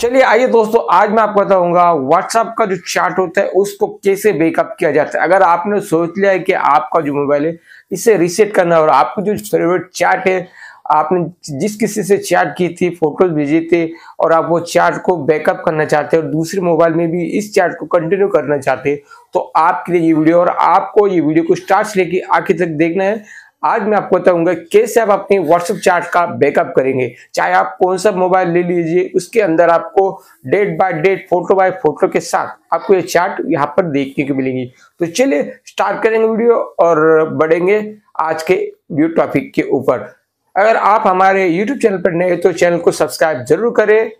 चलिए, आइए दोस्तों, आज मैं आपको बताऊँगा व्हाट्सएप का जो चैट होता है, उसको कैसे बैकअप किया जाता है। अगर आपने सोच लिया है कि आपका जो मोबाइल है, इसे रीसेट करना है और आपको जो फेवरेट चैट है, आपने जिस किसी से चैट की थी फ़ोटोज़ भेजे थे और आप वो चैट को बैकअप करना चाहते हैं और दूसरे मोबाइल में भी इस चैट को कंटिन्यू करना चाहते हैं तो आपके लिए ये वीडियो और आपको ये वीडियो को स्टार्ट से लेके आखिर तक देखना है। आज मैं आपको बताऊँगा कैसे आप अपनी व्हाट्सएप चैट का बैकअप करेंगे। चाहे आप कौन सा मोबाइल ले लीजिए, उसके अंदर आपको date by date photo by photo के साथ आपको ये चार्ट यहाँ पर देखने को मिलेंगी। तो चलिए स्टार्ट करेंगे वीडियो और बढ़ेंगे आज के वीडियो टॉपिक के ऊपर। अगर आप हमारे यूट्यूब चैनल पर नए तो चैनल को सब्सक्राइब ज़रूर करें।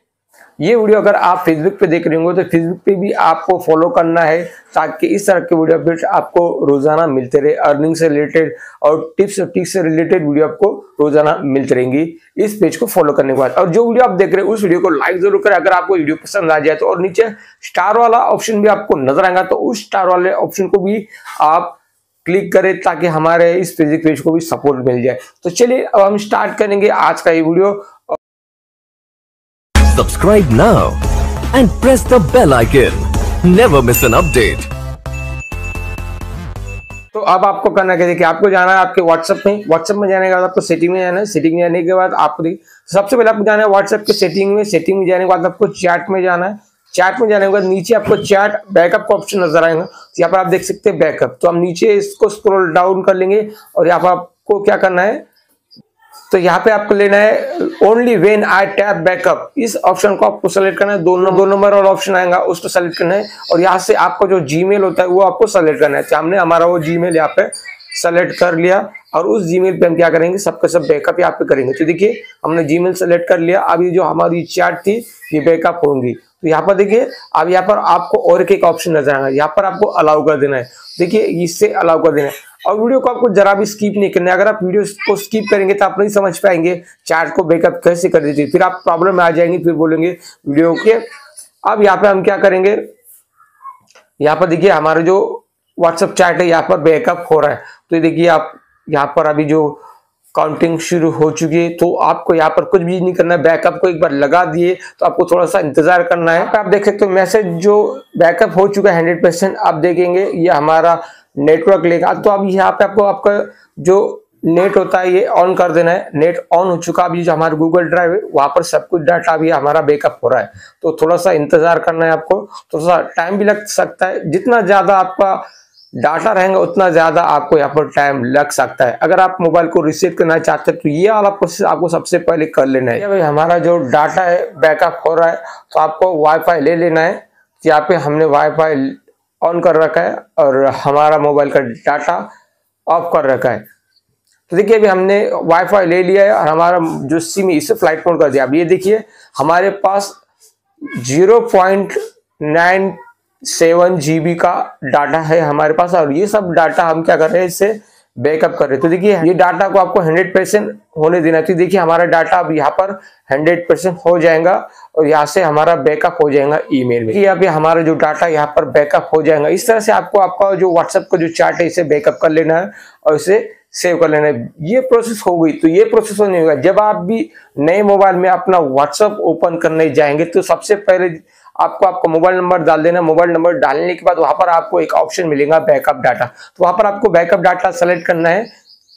ये वीडियो अगर आप फेसबुक पे देख रहे होंगे तो फेसबुक पे भी आपको फॉलो करना है, ताकि इस तरह के वीडियो अपडेट आपको रोज़ाना मिलते रहे। अर्निंग से रिलेटेड और टिप्स और टिक्स से रिलेटेड वीडियो आपको रोज़ाना मिलते रहेंगी। इस पेज को फॉलो करने के बाद। और जो वीडियो आप देख रहे हैं, उस वीडियो को लाइक ज़रूर करें। अगर आपको वीडियो पसंद आ जाए तो और नीचे स्टार वाला ऑप्शन भी आपको नज़र आएगा तो उस स्टार वाले ऑप्शन को भी आप क्लिक करें, ताकि हमारे इस फेसबुक पेज को भी सपोर्ट मिल जाए। तो चलिए, अब हम स्टार्ट करेंगे आज का ये video. Subscribe now and press the bell icon. Never miss an update. तो अब आपको करना क्या, देखिए, आपको जाना है आपके व्हाट्सएप में। व्हाट्सएप में जाने के बाद आपको सेटिंग में जाना है। सेटिंग में जाने के बाद आपको सबसे पहले आपको जाना है व्हाट्सएप के सेटिंग में। सेटिंग में जाने के बाद आपको चैट में जाना है। चैट में जाने के बाद नीचे आपको चैट बैकअप का ऑप्शन नज़र आएगा। तो यहाँ पर आप देख सकते हैं बैकअप तो हम नीचे इसको स्क्रॉल डाउन कर लेंगे और यहाँ पर आपको क्या करना है तो यहाँ पे आपको लेना है only when I tap backup इस ऑप्शन को आपको सेलेक्ट करना है दो नंबर दो नंबर और ऑप्शन आएगा, उसको सेलेक्ट करना है, और यहाँ से आपको जो जीमेल होता है, वो आपको सेलेक्ट करना है। तो हमने हमारा वो जीमेल यहाँ पे सेलेक्ट कर लिया, और उस जीमेल पे हम क्या करेंगे सबका सब बैकअप यहाँ पे करेंगे। तो देखिए, हमने जीमेल सेलेक्ट कर लिया अब ये जो हमारी चैट थी, ये बैकअप होंगी। तो यहाँ पर देखिए, अब यहाँ पर आपको और एक ऑप्शन नज़र आएगा। यहाँ पर आपको अलाउ कर देना है। देखिए, इससे अलाउ कर देना है। और वीडियो को आपको जरा भी स्किप नहीं करना, अगर आप वीडियो को स्किप करेंगे तो आप नहीं समझ पाएँगे चार्ट को बैकअप कैसे कर दीजिए फिर आप प्रॉब्लम में आ जाएँगे, फिर बोलेंगे वीडियो के। अब यहाँ पे हम क्या करेंगे? यहाँ पर देखिए, हमारा जो व्हाट्सअप चैट है, यहाँ पर बैकअप हो रहा है। तो देखिए आप, यहाँ पर अभी जो काउंटिंग शुरू हो चुकी है तो आपको यहाँ पर कुछ भी नहीं करना है। बैकअप को एक बार लगा दिए तो आपको थोड़ा सा इंतज़ार करना है। आप देख सकते हो मैसेज जो बैकअप हो चुका है हंड्रेड परसेंट आप देखेंगे, ये हमारा नेटवर्क लेगा तो अब यहाँ पे आपको, आपका जो नेट होता है, ये ऑन कर देना है। नेट ऑन हो चुका अभी जो हमारा गूगल ड्राइव है, वहाँ पर सब कुछ डाटा भी हमारा बैकअप हो रहा है। तो थोड़ा सा इंतज़ार करना है आपको। थोड़ा सा टाइम भी लग सकता है। जितना ज़्यादा आपका डाटा रहेगा, उतना ज़्यादा आपको यहाँ पर टाइम लग सकता है। अगर आप मोबाइल को रिसीव करना चाहते हैं तो ये वाला प्रोसेस आपको सबसे पहले कर लेना है। भाई, हमारा जो डाटा है बैकअप हो रहा है तो आपको वाईफाई ले लेना है। यहाँ पे हमने वाईफाई ऑन कर रखा है, और हमारा मोबाइल का डाटा ऑफ़ कर रखा है। तो देखिए, अभी हमने वाईफाई ले लिया है, और हमारा जो सिम इसे फ़्लाइट मोड कर दिया। अब ये देखिए, हमारे पास zero point nine seven GB का डाटा है हमारे पास और ये सब डाटा हम क्या कर रहे हैं इससे बैकअप कर रहे हैं। तो देखिए ये डाटा को आपको 100 परसेंट होने देना चाहिए। देखिए हमारा डाटा अब यहाँ पर 100 परसेंट हो जाएगा और यहाँ से हमारा बैकअप हो जाएगा ईमेल में। पे हमारा जो डाटा यहाँ पर बैकअप हो जाएगा। इस तरह से आपको आपका जो व्हाट्सएप का जो चार्ट है इसे बैकअप कर लेना है और इसे सेव कर लेना। ये प्रोसेस हो गई तो ये प्रोसेस नहीं होगा जब आप भी नए मोबाइल में अपना व्हाट्सअप ओपन करने जाएँगे तो सबसे पहले आपको आपका मोबाइल नंबर डाल देना। मोबाइल नंबर डालने के बाद वहाँ पर आपको एक ऑप्शन मिलेगा बैकअप डाटा तो वहाँ पर आपको बैकअप डाटा सेलेक्ट करना है।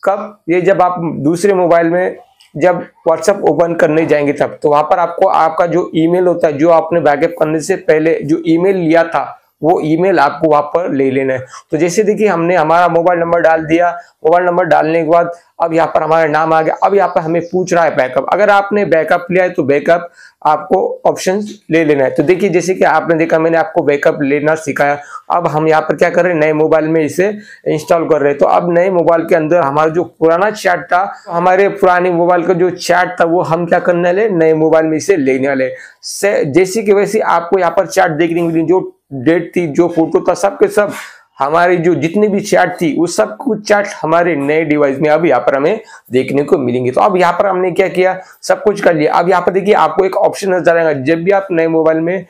कब? ये जब आप दूसरे मोबाइल में जब व्हाट्सएप ओपन करने जाएँगे तब। तो वहाँ पर आपको आपका जो ईमेल होता है, जो आपने बैकअप करने से पहले जो ईमेल लिया था वो ईमेल आपको वहाँ पर ले लेना है। तो जैसे देखिए, हमने हमारा मोबाइल नंबर डाल दिया। मोबाइल नंबर डालने के बाद अब यहाँ पर हमारा नाम आ गया। अब यहाँ पर हमें पूछ रहा है बैकअप अगर आपने बैकअप लिया है तो बैकअप आपको ऑप्शन ले लेना है। तो देखिए, जैसे कि आपने देखा, मैंने आपको बैकअप लेना सिखाया। अब हम यहाँ पर क्या कर रहे हैं? नए मोबाइल में इसे इंस्टॉल कर रहे हैं। तो अब नए मोबाइल के अंदर हमारा जो पुराना चैट था, हमारे पुराने मोबाइल का जो चैट था, वो हम क्या करने वाले नए मोबाइल में इसे लेने वाले जैसे कि वैसे आपको यहाँ पर चैट देखने मिली, जो डेट थी, जो फ़ोटो था सब के सब हमारी जो जितनी भी चैट थी, वो सब कुछ चैट हमारे नए डिवाइस में अब यहाँ पर हमें देखने को मिलेंगे। तो अब यहाँ पर हमने क्या किया? सब कुछ कर लिया। अब यहाँ पर देखिए, आपको एक ऑप्शन नज़र आएगा। जब भी आप नए मोबाइल में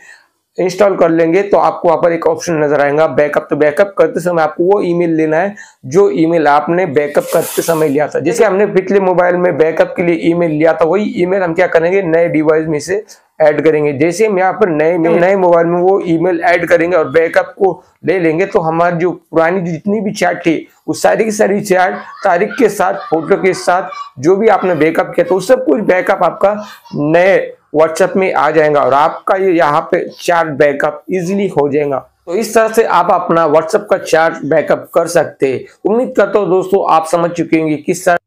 इंस्टॉल कर लेंगे तो आपको वहाँ पर एक ऑप्शन नज़र आएगा बैकअप तो बैकअप करते समय आपको वो ईमेल लेना है, जो ईमेल आपने बैकअप करते समय लिया था। जैसे हमने पिछले मोबाइल में बैकअप के लिए ईमेल लिया था, वही ईमेल हम क्या करेंगे? नए डिवाइस में से ऐड करेंगे। जैसे हम यहाँ पर नए नए मोबाइल में वो ईमेल ऐड करेंगे और बैकअप को ले लेंगे तो हमारी जो पुरानी जितनी भी चैट थी वो सारी की सारी चैट तारीख के साथ फ़ोटो के साथ जो भी आपने बैकअप किया तो सब कुछ बैकअप आपका नए व्हाट्सएप में आ जाएगा और आपका ये यहाँ पे चैट बैकअप इजीली हो जाएगा। तो इस तरह से आप अपना व्हाट्सएप का चार्ट बैकअप कर सकते हैं। उम्मीद करता हूँ दोस्तों आप समझ चुके होंगे किस तरह